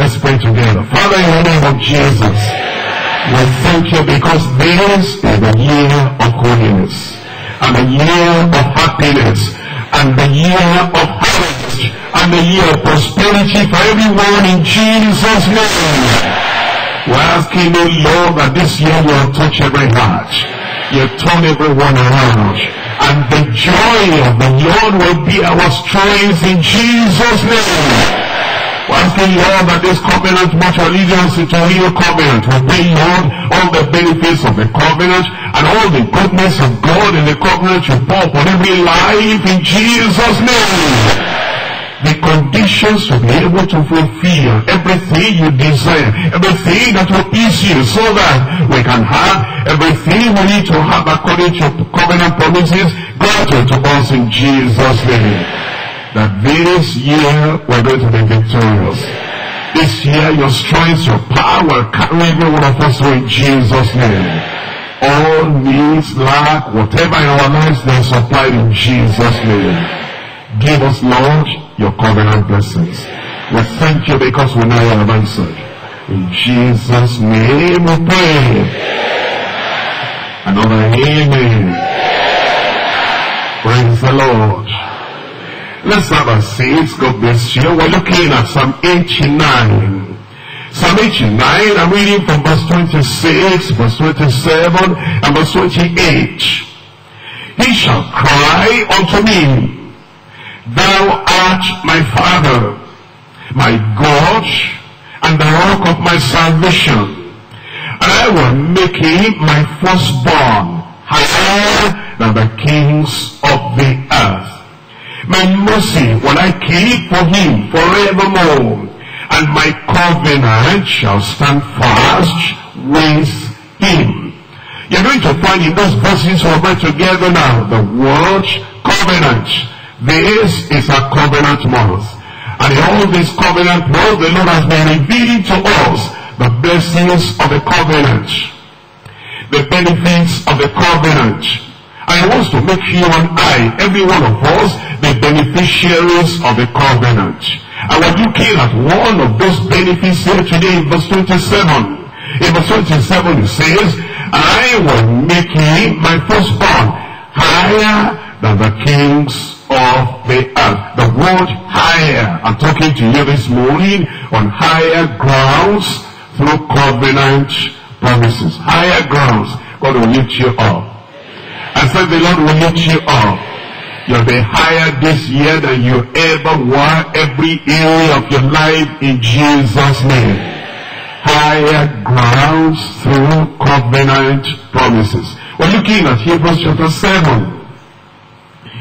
Let's pray together. Father, in the name of Jesus, we thank you because this is the year of holiness and the year of happiness and the year of harvest and the year of prosperity for everyone in Jesus' name. We're asking you, Lord, that this year you will touch every heart. You turn everyone around. And the joy of the Lord will be our strength in Jesus' name. We're asking, Lord, that this covenant much allegiance into real covenant. Will bring, Lord, all the benefits of the covenant and all the goodness of God in the covenant. You pour upon every life in Jesus' name. The conditions to be able to fulfill everything you desire, everything that will please you so that we can have everything we need to have according to covenant promises granted to us in Jesus' name. That this year we're going to be victorious. This year your strength, your power carry every one of us through in Jesus' name. All needs, lack, whatever in our lives, they're supplied in Jesus' name. Give us, Lord, your covenant blessings. We thank you because we know you have answered. In Jesus' name we pray. Another amen. Praise the Lord. Let's have a seat. God bless you. We're looking at Psalm 89. Psalm 89, I'm reading from verse 26, verse 27, and verse 28. He shall cry unto me, Thou art my Father, my God, and the rock of my salvation. And I will make him my firstborn, higher than the kings of the. My mercy will I keep for him forevermore, and my covenant shall stand fast with him. You're going to find in those verses we're read together now, the word covenant. This is a covenant month. And in all this covenant month, the Lord has been revealing to us the blessings of the covenant, the benefits of the covenant. He wants to make you and I, every one of us, the beneficiaries of the covenant. And we're looking at one of those benefits here today in verse 27. In verse 27 it says, I will make him my firstborn higher than the kings of the earth. The word higher. I'm talking to you this morning on higher grounds through covenant promises. Higher grounds. God will lift you up. I said the Lord will lift you up. You'll be higher this year than you ever were every area of your life in Jesus' name. Higher grounds through covenant promises. We're looking at Hebrews chapter 7.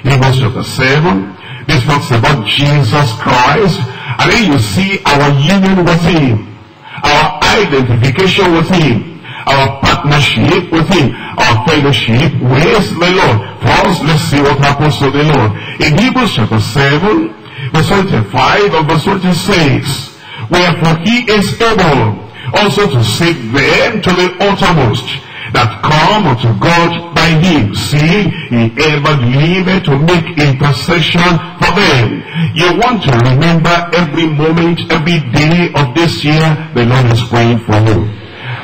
Hebrews chapter 7. This talks about Jesus Christ. And then you see our union with Him. Our identification with Him. Our partnership with Him. Our fellowship with the Lord. First, let's see what happens to the Lord. In Hebrews chapter 7, verse 25 and verse 26. Wherefore He is able also to save them to the uttermost that come unto God by him, seeing he ever liveth to make intercession for them. You want to remember every moment, every day of this year, the Lord is praying for you.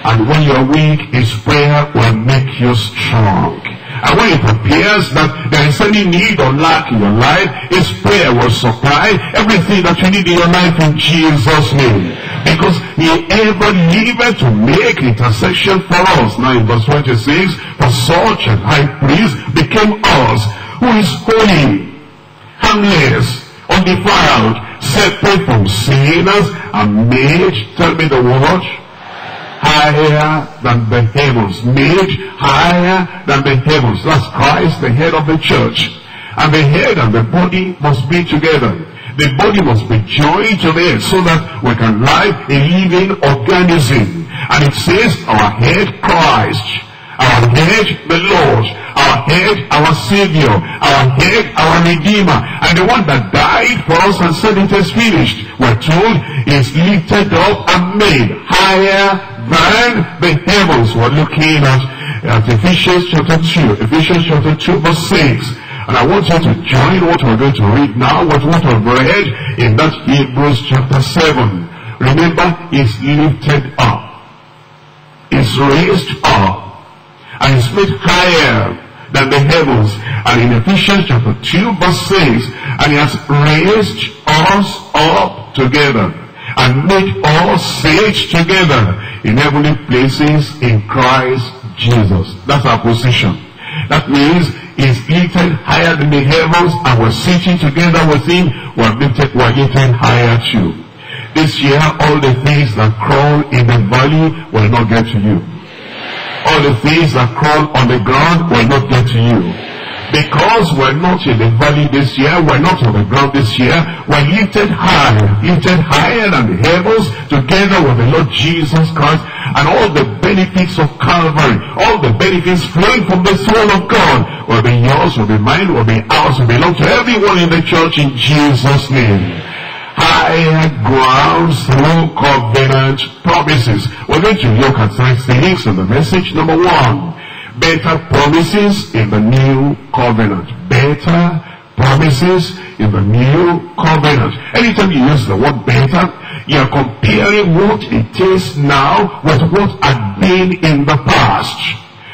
And when you're weak, his prayer will make you strong. And when it appears that there is any need or lack in your life, his prayer will supply everything that you need in your life in Jesus' name. Because he ever lived to make intercession for us. Now in verse 26, for such a high priest became us, who is holy, harmless, undefiled, separate from sinners, and made, tell me the word, higher than the heavens, made higher than the heavens. That's Christ, the head of the church. And the head and the body must be together. The body must be joined to the head so that we can live a living organism. And it says our head Christ, our head the Lord, our head our Savior, our head our Redeemer, and the one that died for us and said it is finished. We're told is lifted up and made higher than the heavens. We're looking at, at Ephesians chapter 2, Ephesians chapter 2 verse 6. And I want you to join what we're going to read now, what, what we've read in that Hebrews chapter 7. remember, it's lifted up. It's raised up. And it's made higher than the heavens. And in Ephesians chapter 2 verse 6, and he has raised us up together and made us sit together in heavenly places in Christ Jesus. That's our position. That means he's lifted higher than the heavens and we're sitting together with him. We're lifted, we're lifted higher too. This year, all the things that crawl in the valley will not get to you. All the things that crawl on the ground will not get to you. Because we're not in the valley this year, we're not on the ground this year, we're lifted high, lifted higher than the heavens, together with the Lord Jesus Christ, and all the benefits of Calvary, all the benefits flowing from the throne of God, will be yours, will be mine, will be ours, will belong to everyone in the church in Jesus' name higher grounds through covenant promises. We're going to look at three things in the message. Number one, better promises in the new covenant. Better promises in the new covenant. Anytime you use the word better, you're comparing what it is now with what had been in the past.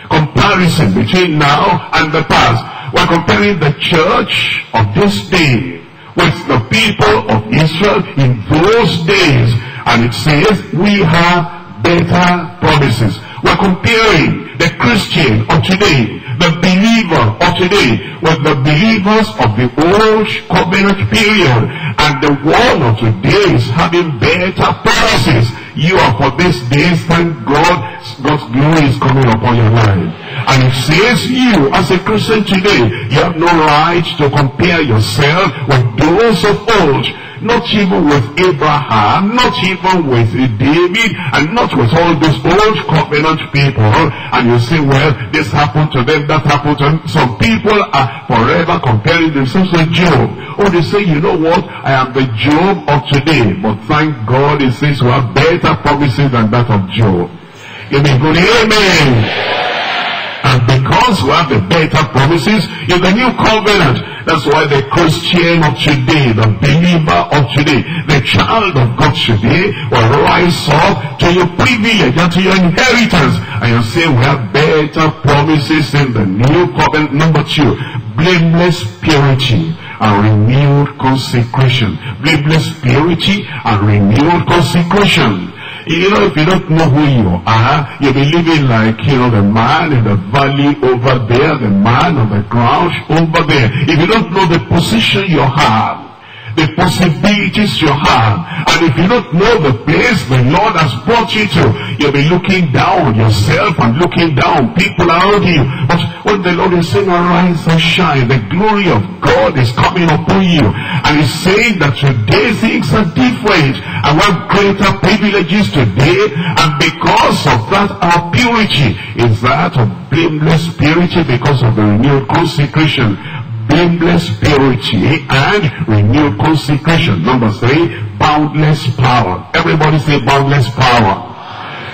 Comparison between now and the past. We're comparing the church of this day with the people of Israel in those days. And it says, we have better promises. We're comparing the Christian of today, the believer of today, with the believers of the old covenant period. And the world of today is having better promises. You are for this day, thank God, God's glory is coming upon your life. And it says you, as a Christian today, you have no right to compare yourself with those of old. Not even with Abraham, not even with David, and not with all those old covenant people. And you say, well, this happened to them, that happened to them. Some people are forever comparing themselves with Job. Or they say, you know what, I am the Job of today. But thank God it says we have better promises than that of Job. Me good amen. And because we have the better promises in the new covenant, that's why the Christian of today, the believer of today, the child of God today will rise up to your privilege and to your inheritance. And you say we have better promises in the new covenant. Number two, blameless purity and renewed consecration. Blameless purity and renewed consecration. You know, if you don't know who you are, you'll be living like, you know, the man in the valley over there, the man on the ground over there. If you don't know the position you have, the possibilities you have. And if you don't know the place the Lord has brought you to, you'll be looking down yourself and looking down people around you. But when the Lord is saying, arise and shine, the glory of God is coming upon you. And he's saying that today things are different. And we have greater privileges today. And because of that, our purity is that of blameless purity because of the renewed consecration blameless purity eh? and renewed consecration. Number three, boundless power. Everybody say boundless power.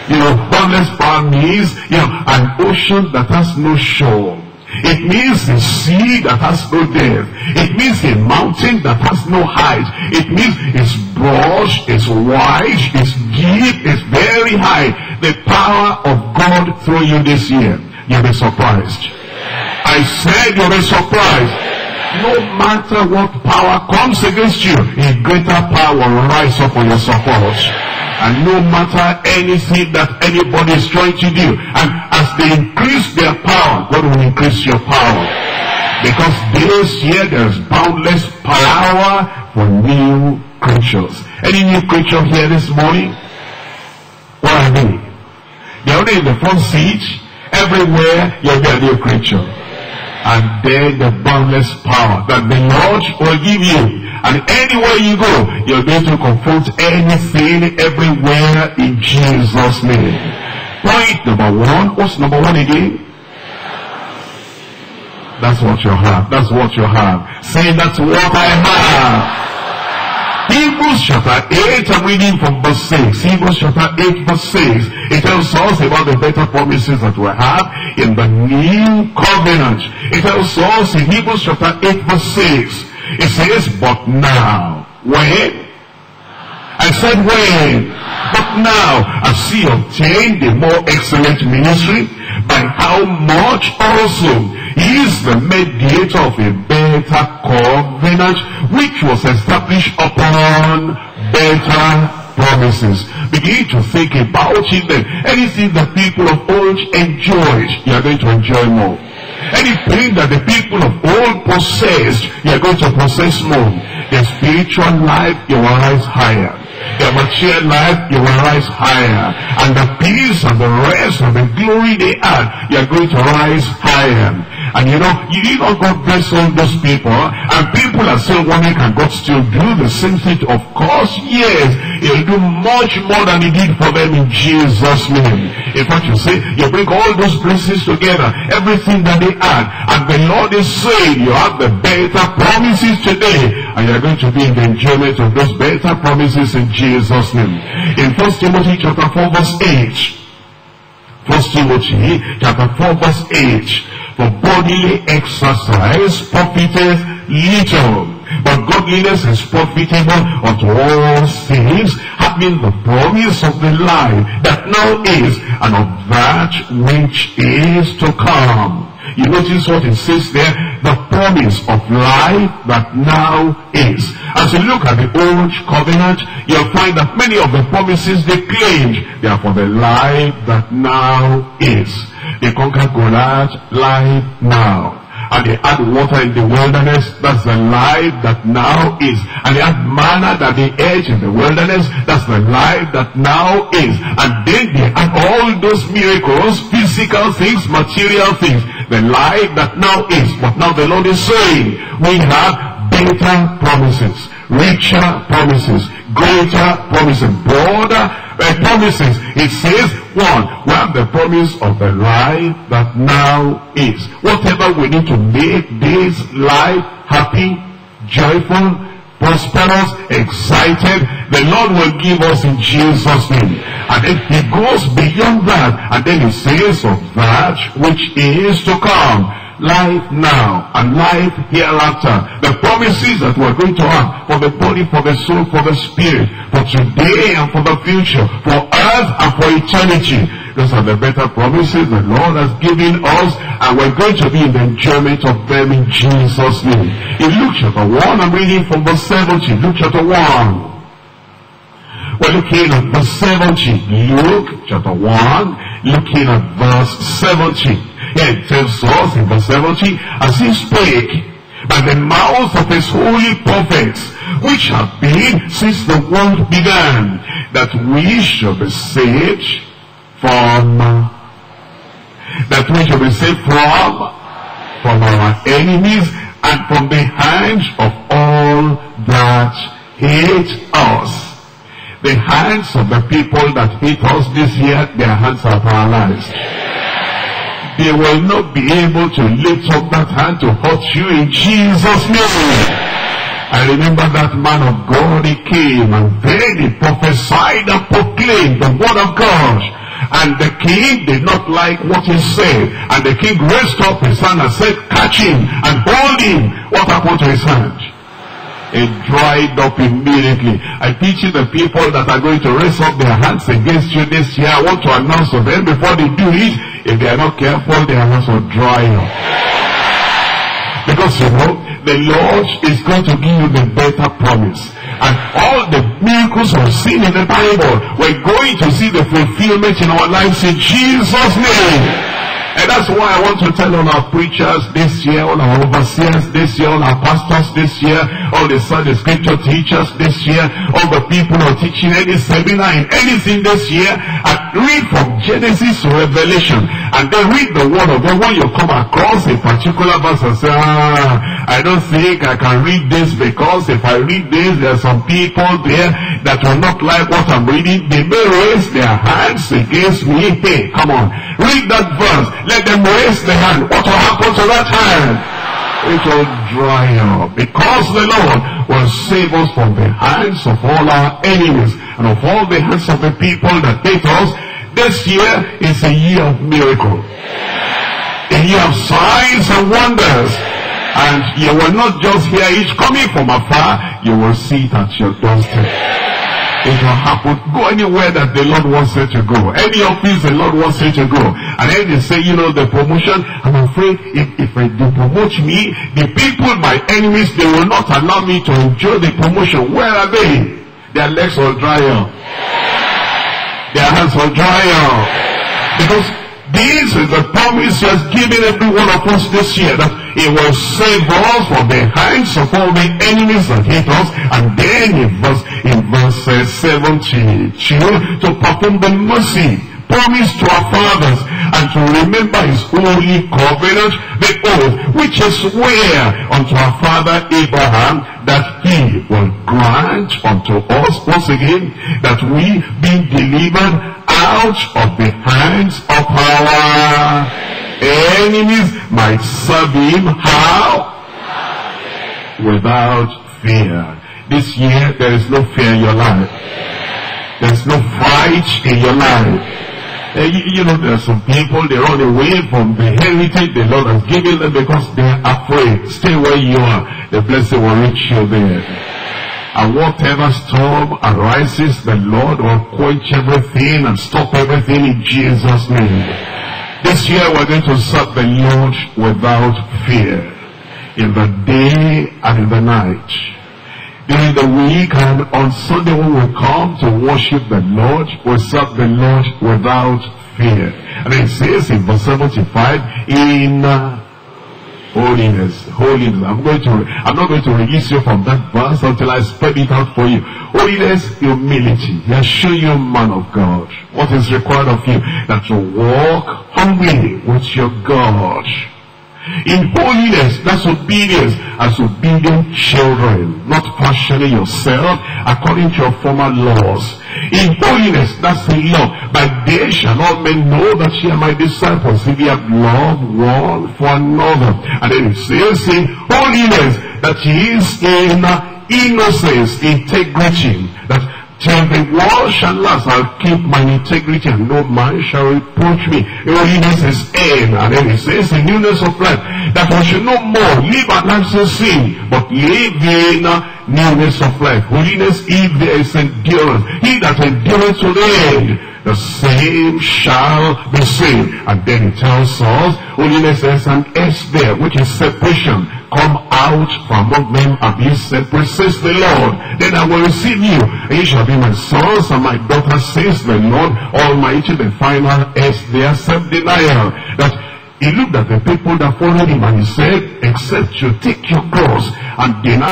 You know, boundless power means, you know, an ocean that has no shore. It means a sea that has no depth. It means a mountain that has no height. It means it's broad, it's wide, it's deep, it's very high. The power of God through you this year. You'll be surprised. I said you'll be surprised. No matter what power comes against you, a greater power will rise up on your support. And no matter anything that anybody is trying to do, and as they increase their power, God will increase your power. Because this year there is boundless power for new creatures. Any new creature here this morning? What are they? They're only in the front seat. Everywhere you'll be a new creature and then the boundless power that the Lord will give you. And anywhere you go, you're going to confront anything everywhere in Jesus' name. Point number one. What's number one again? That's what you have. That's what you have. Say that's what I have. Hebrews chapter 8, I'm reading from verse 6. Hebrews chapter 8, verse 6. It tells us about the better promises that we have in the new covenant. It tells us in Hebrews chapter 8, verse 6. It says, But now, when? I said when? But now, as he obtained a more excellent ministry, by how much also he is the mediator of a better covenant, which was established upon better promises. Begin to think about it then. Anything that people of old enjoyed, you are going to enjoy more. Anything that the people of old possessed, you are going to possess more. Their spiritual life, you will rise higher. Their material life, you will rise higher. And the peace and the rest of the glory they had, you are going to rise higher. And you know, you not God bless all those people, and people are still wondering, can God still do the same thing? Of course, yes. He'll do much more than he did for them in Jesus' name. In fact, you see, you bring all those blessings together, everything that they had, and the Lord is saying, you have the better promises today, and you're going to be in the enjoyment of those better promises in Jesus' name. In 1 Timothy chapter 4 verse 8, First Timothy chapter 4 verse 8. For bodily exercise profiteth little, but godliness is profitable unto all things, having the promise of the life that now is, and of that which is to come. You notice what it says there? The promise of life that now is. As you look at the old covenant, you'll find that many of the promises they claimed, they are for the life that now is. They conquered Goliath life now. And they had water in the wilderness. That's the life that now is. And they had manna that they ate in the wilderness. That's the life that now is. And then they had all those miracles, physical things, material things. The life that now is. But now the Lord is saying, we have better promises, richer promises, greater promises, broader uh, promises. It says, one, we have the promise of the life that now is. Whatever we need to make this life happy, joyful, prosperous, excited, the Lord will give us in Jesus' name. And then he goes beyond that, and then he says of that which is to come life now and life hereafter. The promises that we're going to have for the body, for the soul, for the spirit, for today and for the future, for earth and for eternity. Those are the better promises the Lord has given us and we're going to be in the enjoyment of them in Jesus' name. In Luke chapter 1, I'm reading from verse 17. Luke chapter 1. We're looking at verse 17. Luke chapter 1, looking at verse 17. It tells us in verse 17, as he spake by the mouth of his holy prophets, which have been since the world began, that we shall be saved from, that we shall be saved from, from our enemies and from the hands of all that hate us. The hands of the people that hate us this year, their hands are paralyzed they will not be able to lift up that hand to hurt you in Jesus' name. I remember that man of God, he came and then he prophesied and proclaimed the word of God. And the king did not like what he said. And the king raised up his hand and said, catch him and hold him. What happened to his hand? It dried up immediately. I picture the people that are going to raise up their hands against you this year. I want to announce to them before they do it, if they are not careful, their hands will dry up. Because you know, the Lord is going to give you the better promise. And all the miracles we've seen in the Bible, we're going to see the fulfillment in our lives in Jesus' name. And that's why I want to tell all our preachers this year, all our overseers this year, all our pastors this year, all the Sunday scripture teachers this year, all the people who are teaching any seminar in anything this year, and read from Genesis to Revelation, and then read the word of God when you come across a particular verse and say, ah, I don't think I can read this because if I read this, there are some people there that will not like what I'm reading. They may raise their hands against me. Hey, come on, read that verse. Let them raise the hand. What will happen to that hand? It will dry up. Because the Lord will save us from the hands of all our enemies and of all the hands of the people that hate us. This year is a year of miracle. A year of signs and wonders. And you will not just hear it coming from afar, you will see it at your doorstep. It will happen. Go anywhere that the Lord wants you to go. Any office the Lord wants you to go. And then they say, you know, the promotion, I'm afraid if, if they promote me, the people, my enemies, they will not allow me to enjoy the promotion. Where are they? Their legs will dry up. Their hands will dry up. Because this is the promise he has given every one of us this year that he will save us from the hands of all the enemies that hate us. And then in verse, in verse uh, 72, to perform the mercy promised to our fathers and to remember his holy covenant, the oath, which is where unto our father Abraham that he will grant unto us once again that we be delivered out of the hands of our enemies might serve him how? Without fear. This year there is no fear in your life. There's no fright in your life. Uh, you, you, know, there are some people, they run away from the heritage the Lord has given them because they're afraid. Stay where you are. The blessing will reach you there. And whatever storm arises, the Lord will quench everything and stop everything in Jesus' name. This year we're going to serve the Lord without fear. In the day and in the night. During the week and on Sunday we come to worship the Lord, we serve the Lord without fear. And it says in verse 75, in uh, Holiness, holiness. I'm going to, I'm not going to release you from that verse until I spell it out for you. Holiness, humility. Has shown you, man of God, what is required of you. That to walk humbly with your God in holiness, that's obedience as obedient children, not fashioning yourself according to your former laws. In holiness, that's the law. By there shall all men know that ye are my disciples, if ye have love one for another. And then it says in holiness that he is in innocence, integrity, that Till the world shall last, I'll keep my integrity and no man shall reproach me. Holiness is end. And then he says in newness of life that we should no more live our in sin, but live in newness of life. Holiness if there is endurance. He that endureth to the end, the same shall be saved. And then he tells us, holiness is an S there, which is separation come out from among them and be separate, says the Lord. Then I will receive you, and you shall be my sons and my daughters, says the Lord Almighty. The final is their self-denial. That he looked at the people that followed him and he said, except you take your cross and deny